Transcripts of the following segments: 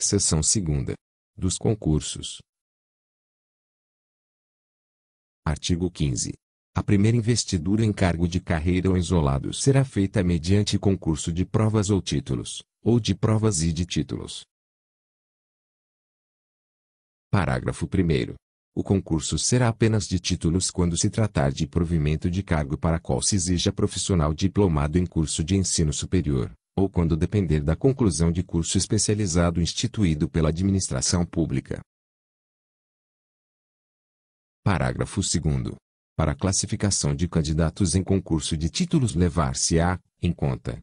Seção 2 dos concursos. Artigo 15. A primeira investidura em cargo de carreira ou isolado será feita mediante concurso de provas ou títulos, ou de provas e de títulos. Parágrafo 1. O concurso será apenas de títulos quando se tratar de provimento de cargo para qual se exija profissional diplomado em curso de ensino superior, ou quando depender da conclusão de curso especializado instituído pela administração pública. Parágrafo 2. Para a classificação de candidatos em concurso de títulos levar-se-á, em conta.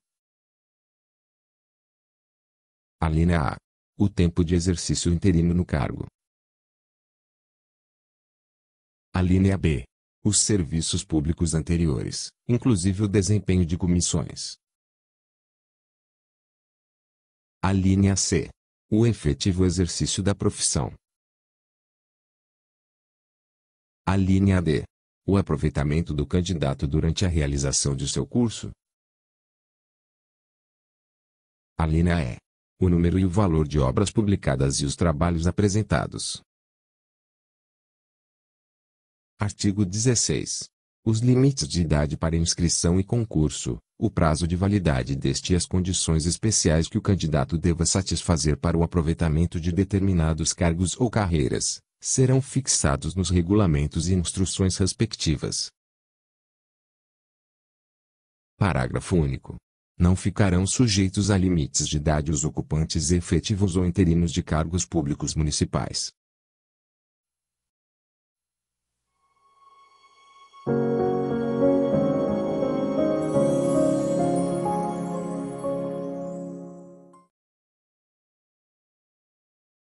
A linha A. O tempo de exercício interino no cargo. A linha B. Os serviços públicos anteriores, inclusive o desempenho de comissões. A linha C. O efetivo exercício da profissão. A linha D. O aproveitamento do candidato durante a realização de seu curso. A linha E. O número e o valor de obras publicadas e os trabalhos apresentados. Artigo 16. Os limites de idade para inscrição e concurso, o prazo de validade deste e as condições especiais que o candidato deva satisfazer para o aproveitamento de determinados cargos ou carreiras, serão fixados nos regulamentos e instruções respectivas. Parágrafo único. Não ficarão sujeitos a limites de idade os ocupantes efetivos ou interinos de cargos públicos municipais,